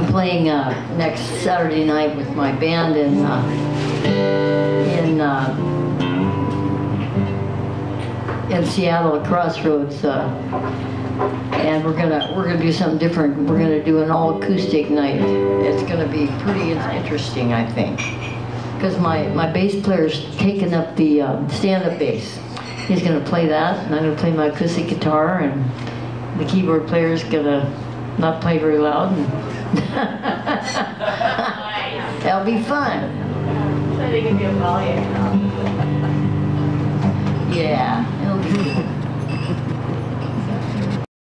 playing uh, next Saturday night with my band in uh, in uh, in Seattle at Crossroads, uh, and we're gonna we're gonna do something different. We're gonna do an all acoustic night. It's gonna be pretty interesting, I think, because my my bass player's taking up the uh, stand-up bass. He's gonna play that, and I'm gonna play my acoustic guitar, and the keyboard player's gonna not play very loud. And That'll be fun. So they can be a. Yeah. it'll be-